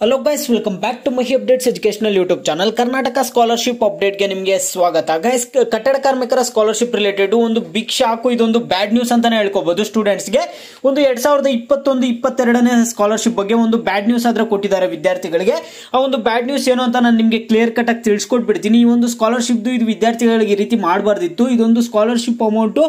Hello guys welcome back to Mahi updates educational YouTube channel Karnataka scholarship ಅಪ್ಡೇಟ್ಗೆ ನಿಮಗೆ ಸ್ವಾಗತ. Guys ಕಟ್ಟಡ ಕಾರ್ಮಿಕರ scholarship related ಒಂದು ಬಿಗ್ ಶಾಕು ಇದೊಂದು ಬ್ಯಾಡ್ ನ್ಯೂಸ್ ಅಂತಾನೆ ಹೇಳ್ಕೋಬಹುದು ಸ್ಟೂಡೆಂಟ್ಸ್ಗೆ ಒಂದು ಎರಡ್ ಸಾವಿರದ ಇಪ್ಪತ್ತೊಂದು, ಇಪ್ಪತ್ತೆರಡನೇ ಸ್ಕಾಲರ್ಶಿಪ್ ಬಗ್ಗೆ ಒಂದು ಬ್ಯಾಡ್ ನ್ಯೂಸ್ ಆದ್ರೆ ಕೊಟ್ಟಿದ್ದಾರೆ ವಿದ್ಯಾರ್ಥಿಗಳಿಗೆ. ಆ ಒಂದು ಬ್ಯಾಡ್ ನ್ಯೂಸ್ ಏನು ಅಂತ ನಾನು ನಿಮಗೆ ಕ್ಲಿಯರ್ ಕಟ್ ಆಗಿ ತಿಳಿಸ್ಕೊಟ್ಬಿಡ್ತೀನಿ. ಈ ಒಂದು ಸ್ಕಾಲರ್ಶಿಪ್ ಇದು ವಿದ್ಯಾರ್ಥಿಗಳಿಗೆ ಈ ರೀತಿ ಮಾಡಬಾರ್ದಿತ್ತು. ಇದೊಂದು ಸ್ಕಾಲರ್ಶಿಪ್ ಅಮೌಂಟ್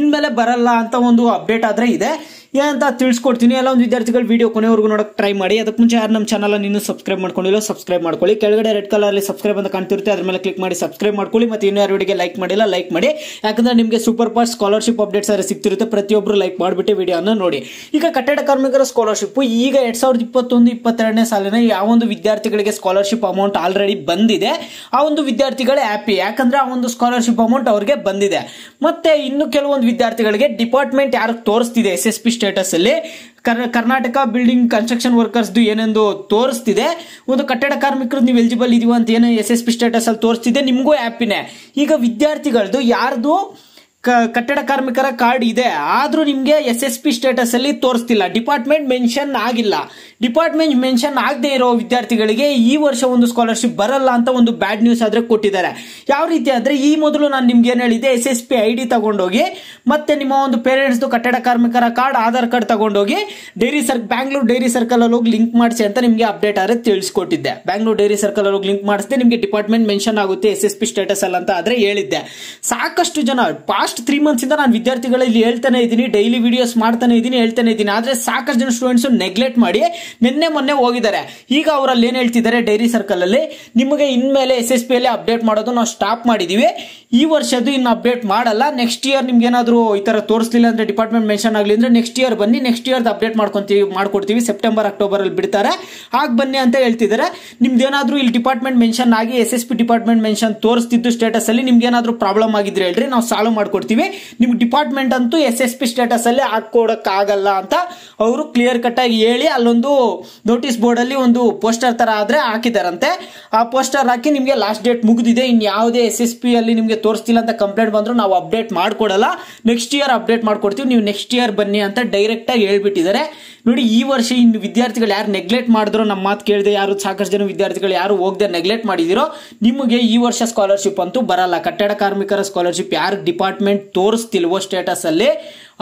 ಇನ್ಮೇಲೆ ಬರಲ್ಲ ಅಂತ ಒಂದು ಅಪ್ಡೇಟ್ ಆದ್ರೆ ಇದೆ. ಏನಂತ ತಿಳಿಸ್ಕೊಡ್ತೀನಿ. ಎಲ್ಲ ಒಂದು ವಿದ್ಯಾರ್ಥಿಗಳು ವಿಡಿಯೋ ಕೊನೆವರೆಗೂ ನೋಡೋಕೆ ಟ್ರೈ ಮಾಡಿ. ಅದಕ್ಕೆ ಮುಂಚೆ ಯಾರು ನಮ್ಮ ಚಾನಲ್ ಇನ್ನೂ ಸಬ್ಸ್ಕ್ರೈಬ್ ಮಾಡ್ಕೊಂಡಿಲ್ಲ ಸಬ್ಸ್ಕ್ರೈಬ್ ಮಾಡ್ಕೊಳ್ಳಿ. ಕೆಳಗಡೆ ರೆಡ್ ಕಲರ್ ಅಲ್ಲಿ ಸಬ್ಸ್ಕ್ರೈಬ್ ಅಂತ ಕಾಣ್ತಿರುತ್ತೆ, ಅದ್ರ ಮೇಲೆ ಕ್ಲಿಕ್ ಮಾಡಿ ಸಬ್ಸ್ಕ್ರೈಬ್ ಮಾಡ್ಕೊಳ್ಳಿ. ಮತ್ತು ಇನ್ನೂ ಯಾರು ವಿಡಿಯೋಗೆ ಲೈಕ್ ಮಾಡಿಲ್ಲ ಲೈಕ್ ಮಾಡಿ. ಯಾಕಂದ್ರೆ ನಿಮಗೆ ಸೂಪರ್ ಫಾಸ್ಟ್ ಸ್ಕಾಲರ್ಶಿಪ್ ಅಪ್ಡೇಟ್ಸ್ ಆದರೆ ಸಿಗ್ತಿರುತ್ತೆ. ಪ್ರತಿಯೊಬ್ಬರು ಲೈಕ್ ಮಾಡಿಬಿಟ್ಟು ವಿಡಿಯೋನ ನೋಡಿ. ಈಗ ಕಟ್ಟಡ ಕಾರ್ಮಿಕರ ಸ್ಕಾಲರ್ಶಿಪ್ ಈಗ ಎರಡ್ ಸಾವಿರದ ಇಪ್ಪತ್ತೊಂದು, ಇಪ್ಪತ್ತೆರಡನೇ ಸಾಲಿನ ಯಾವ ಒಂದು ವಿದ್ಯಾರ್ಥಿಗಳಿಗೆ ಸ್ಕಾಲರ್ಶಿಪ್ ಅಮೌಂಟ್ ಆಲ್ರೆಡಿ ಬಂದಿದೆ, ಆ ಒಂದು ವಿದ್ಯಾರ್ಥಿಗಳೇ ಹ್ಯಾಪಿ ಯಾಕಂದ್ರೆ ಆ ಒಂದು ಸ್ಕಾಲರ್ಶಿಪ್ ಅಮೌಂಟ್ ಅವ್ರಿಗೆ ಬಂದಿದೆ. ಮತ್ತೆ ಇನ್ನು ಕೆಲವೊಂದು ವಿದ್ಯಾರ್ಥಿಗಳಿಗೆ ಡಿಪಾರ್ಟ್ಮೆಂಟ್ ಯಾರು ತೋರಿಸ್ತಿದೆ? ಎಸ್ ಎಸ್ ಪಿ ಸ್ಟೇಟಸ್ ಅಲ್ಲಿ ಕರ್- ಕರ್ನಾಟಕ ಬಿಲ್ಡಿಂಗ್ ಕನ್ಸ್ಟ್ರಕ್ಷನ್ ವರ್ಕರ್ಸ್ದು ಏನೆಂದು ತೋರಿಸ್ತಿದೆ. ಒಂದು ಕಟ್ಟಡ ಕಾರ್ಮಿಕರು ನೀವು ಎಲಿಜಿಬಲ್ ಇದೀವ ಅಂತ ಏನೋ ಎಸ್ ಎಸ್ ಪಿ ಸ್ಟೇಟಸ್ ಅಲ್ಲಿ ತೋರಿಸ್ತಿದೆ. ನಿಮಗೂ ಹ್ಯಾಪಿನೇ ಈಗ ವಿದ್ಯಾರ್ಥಿಗಳದ್ದು ಯಾರ್ದು ಕಟ್ಟಡ ಕಾರ್ಮಿಕರ ಕಾರ್ಡ್ ಇದೆ. ಆದ್ರೂ ನಿಮ್ಗೆ ಎಸ್ ಎಸ್ ಪಿ ಸ್ಟೇಟಸ್ ಅಲ್ಲಿ ತೋರಿಸ್ತಿಲ್ಲ. ಡಿಪಾರ್ಟ್ಮೆಂಟ್ ಮೆನ್ಷನ್ ಆಗಿಲ್ಲ. ಡಿಪಾರ್ಟ್ಮೆಂಟ್ ಮೆನ್ಷನ್ ಆಗದೆ ಇರೋ ವಿದ್ಯಾರ್ಥಿಗಳಿಗೆ ಈ ವರ್ಷ ಒಂದು ಸ್ಕಾಲರ್ಶಿಪ್ ಬರಲ್ಲ ಅಂತ ಒಂದು ಬ್ಯಾಡ್ ನ್ಯೂಸ್ ಆದ್ರೆ ಕೊಟ್ಟಿದ್ದಾರೆ. ಯಾವ ರೀತಿ ಅಂದ್ರೆ ಈ ಮೊದಲು ನಾನು ನಿಮ್ಗೆ ಏನ್ ಹೇಳಿದೆ S S P I D ತಗೊಂಡೋಗಿ, ಮತ್ತೆ ನಿಮ್ಮ ಒಂದು ಪೇರೆಂಟ್ಸ್ ಕಟ್ಟಡ ಕಾರ್ಮಿಕರ ಕಾರ್ಡ್, ಆಧಾರ್ ಕಾರ್ಡ್ ತಗೊಂಡೋಗಿ dairy sir Bangalore dairy circle ಅಲ್ಲಿ ಹೋಗಿ ಲಿಂಕ್ ಮಾಡಿಸಿ ಅಂತ ನಿಮಗೆ ಅಪ್ಡೇಟ್ ಆದ್ರೆ ತಿಳಿಸ್ಕೊಟ್ಟಿದ್ದೆ. ಬ್ಯಾಂಗ್ಳೂರ್ ಡೈರಿ ಸರ್ಕಲ್ ಅಲ್ಲಿ ಹೋಗಿ ಲಿಂಕ್ ಮಾಡಿಸಿದೆ ನಿಮಗೆ ಡಿಪಾರ್ಟ್ಮೆಂಟ್ ಮೆನ್ಷನ್ ಆಗುತ್ತೆ ಎಸ್ ಎಸ್ ಪಿ ಸ್ಟೇಟಸ್ ಅಲ್ಲ ಅಂತ ಆದ್ರೆ ಹೇಳಿದ್ದೆ. ಸಾಕಷ್ಟು ಜನ ಪಾಸ್ಟ್ ತ್ರೀ ಇಂದ ನಾನು ವಿದ್ಯಾರ್ಥಿಗಳಲ್ಲಿ ಹೇಳ್ತಾನೆ ಇದ್ದೀನಿ ಡೈಲಿ ವಿಡಿಯೋಸ್ ಮಾಡ್ತಾನೆ ಇದ್ದೀನಿ, ಹೇಳ್ತಾನೆ ಇದ್ದೀನಿ. ಆದ್ರೆ ಸಾಕಷ್ಟು ಜನ ಸ್ಟೂಡೆಂಟ್ಸ್ ನೆಗ್ಲೆಕ್ಟ್ ಮಾಡಿ ನಿನ್ನೆ ಮೊನ್ನೆ ಹೋಗಿದ್ದಾರೆ. ಈಗ ಅವರಲ್ಲಿ ಏನ್ ಹೇಳ್ತಿದ್ದಾರೆ ಡೈರಿ ಸರ್ಕಲ್ ಅಲ್ಲಿ? ನಿಮಗೆ ಇನ್ಮೇಲೆ ಎಸ್ ಎಸ್ ಪಿ ಅಲ್ಲಿ ಅಪ್ಡೇಟ್ ಮಾಡೋದು ನಾವು ಸ್ಟಾಪ್ ಮಾಡಿದೀವಿ. ಈ ವರ್ಷದ್ದು ಇನ್ನು ಅಪ್ಡೇಟ್ ಮಾಡಲ್ಲ. ನೆಕ್ಸ್ಟ್ ಇಯರ್ ನಿಮ್ಗೆ ಏನಾದರೂ ಈ ಥರ ತೋರಿಸಲಿಲ್ಲ ಅಂದರೆ ಡಿಪಾರ್ಟ್ಮೆಂಟ್ ಮೆನ್ಷನ್ ಆಗಲಿ ಅಂದರೆ ನೆಕ್ಸ್ಟ್ ಇಯರ್ ಬನ್ನಿ. ನೆಕ್ಸ್ಟ್ ಇಯರ್ದು ಅಪ್ಡೇಟ್ ಮಾಡ್ಕೊತೀವಿ ಮಾಡ್ಕೊಡ್ತೀವಿ. ಸೆಪ್ಟೆಂಬರ್ ಅಕ್ಟೋಬರಲ್ಲಿ ಬಿಡ್ತಾರೆ. ಆಗ ಬನ್ನಿ ಅಂತ ಹೇಳ್ತಿದ್ದಾರೆ. ನಿಮ್ದು ಏನಾದ್ರು ಇಲ್ಲಿ ಡಿಪಾರ್ಟ್ಮೆಂಟ್ ಮೆನ್ಷನ್ ಆಗಿ S S P department mention ತೋರಿಸ್ತಿದ್ದು ಸ್ಟೇಟಸಲ್ಲಿ ನಿಮ್ಗೆ ಏನಾದರೂ ಪ್ರಾಬ್ಲಮ್ ಆಗಿದ್ರೆ ಹೇಳ್ರಿ. ನಾವು ಸಾಲ್ವ್ ಮಾಡ್ಕೊಡ್ತೀವಿ. ನಿಮ್ಗೆ ಡಿಪಾರ್ಟ್ಮೆಂಟ್ ಅಂತೂ ಎಸ್ ಎಸ್ ಪಿ ಸ್ಟೇಟಸಲ್ಲೇ ಹಾಕ್ಕೊಡೋಕ್ಕಾಗಲ್ಲ ಅಂತ ಅವರು ಕ್ಲಿಯರ್ ಕಟ್ ಆಗಿ ಹೇಳಿ ಅಲ್ಲೊಂದು ನೋಟಿಸ್ ಬೋರ್ಡಲ್ಲಿ ಒಂದು ಪೋಸ್ಟರ್ ಥರ ಆದರೆ ಹಾಕಿದಾರಂತೆ. ಆ ಪೋಸ್ಟರ್ ಹಾಕಿ ನಿಮಗೆ ಲಾಸ್ಟ್ ಡೇಟ್ ಮುಗಿದಿದೆ. ಇನ್ನು ಯಾವುದೇ ಎಸ್ ಎಸ್ ಪಿಯಲ್ಲಿ ನಿಮ್ಗೆ ತೋರಿಸ್ತಿಲ್ಲ ಅಂತ ಕಂಪ್ಲೇಂಟ್ ಬಂದ್ರು, ನಾವು ಅಪ್ಡೇಟ್ ಮಾಡಿಕೊಡಲ್ಲ. ನೆಕ್ಸ್ಟ್ ಇಯರ್ ಅಪ್ಡೇಟ್ ಮಾಡ್ಕೊಡ್ತೀವಿ. ನೀವು ನೆಕ್ಸ್ಟ್ ಇಯರ್ ಬನ್ನಿ ಅಂತ ಡೈರೆಕ್ಟಾಗಿ ಹೇಳ್ಬಿಟ್ಟಿದ್ದಾರೆ. ನೋಡಿ, ಈ ವರ್ಷ ಇನ್ನು ವಿದ್ಯಾರ್ಥಿಗಳು ಯಾರು ನೆಗ್ಲೆಕ್ಟ್ ಮಾಡಿದ್ರು ನಮ್ಮ ಮಾತು ಕೇಳಿದೆ ಯಾರು, ಸಾಕಷ್ಟು ಜನ ವಿದ್ಯಾರ್ಥಿಗಳು ಯಾರು ಹೋಗದೆ ನೆಗ್ಲೆಕ್ಟ್ ಮಾಡಿದಿರೋ ನಿಮಗೆ ಈ ವರ್ಷ ಸ್ಕಾಲರ್ಶಿಪ್ ಅಂತೂ ಬರಲ್ಲ. ಕಟ್ಟಡ ಕಾರ್ಮಿಕರ ಸ್ಕಾಲರ್ಶಿಪ್ ಯಾರು ಡಿಪಾರ್ಟ್ಮೆಂಟ್ ತೋರಿಸ್ತಿಲ್ವೋ ಸ್ಟೇಟಸ್ ಅಲ್ಲಿ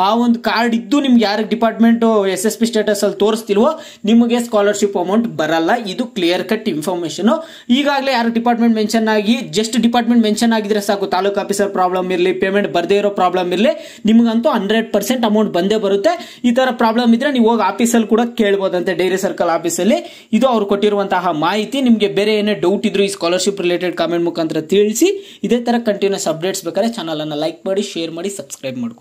ಆ ಒಂದು ಕಾರ್ಡ್ ಇದ್ದು ನಿಮ್ಗೆ ಯಾರು department S S P status ಅಲ್ಲಿ ತೋರಿಸ್ತಿಲ್ವೋ, ನಿಮಗೆ ಸ್ಕಾಲರ್ಶಿಪ್ ಅಮೌಂಟ್ ಬರಲ್ಲ. ಇದು ಕ್ಲಿಯರ್ ಕಟ್ ಇನ್ಫಾರ್ಮೇಶನ್ ಈಗಾಗಲೇ ಯಾರು ಡಿಪಾರ್ಟ್ಮೆಂಟ್ ಮೆನ್ಷನ್ ಆಗಿ ಜಸ್ಟ್ ಡಿಪಾರ್ಟ್ಮೆಂಟ್ ಮೆನ್ಷನ್ ಆಗಿದ್ರೆ ಸಾಕು. ತಾಲೂಕು ಆಫೀಸರ್ ಪ್ರಾಬ್ಲಮ್ ಇರಲಿ ಪೇಮೆಂಟ್ ಬರದೇ ಇರೋ ಪ್ರಾಬ್ಲಮ್ ಇರಲಿ, ನಿಮಗಂತೂ ಹಂಡ್ರೆಡ್ ಪರ್ಸೆಂಟ್ ಅಮೌಂಟ್ ಬಂದೇ ಬರುತ್ತೆ. ಈ ತರ ಪ್ರಾಬ್ಲಮ್ ಇದ್ರೆ ನೀವು ಹೋಗಿ ಆಫೀಸಲ್ಲಿ ಕೂಡ ಕೇಳ್ಬೋದಂತೆ ಡೈರಿ ಸರ್ಕಲ್ ಆಫೀಸಲ್ಲಿ ಇದು ಅವ್ರು ಕೊಟ್ಟಿರುವಂತಹ ಮಾಹಿತಿ. ನಿಮಗೆ ಬೇರೆ ಏನೇ ಡೌಟ್ ಇದ್ರು ಈ ಸ್ಕಾಲರ್ಶಿಪ್ ರಿಲೇಟೆಡ್ ಕಾಮೆಂಟ್ ಮುಖಾಂತರ ತಿಳಿಸಿ. ಇದೇ ತರ ಕಂಟಿನ್ಯೂಸ್ ಅಪ್ಡೇಟ್ಸ್ ಬೇಕಾದ್ರೆ ಚಾನಲ್ ಅನ್ನ ಲೈಕ್ ಮಾಡಿ ಶೇರ್ ಮಾಡಿ ಸಬ್ಸ್ಕ್ರೈಬ್ ಮಾಡ್ಕೊಳ್ಳಿ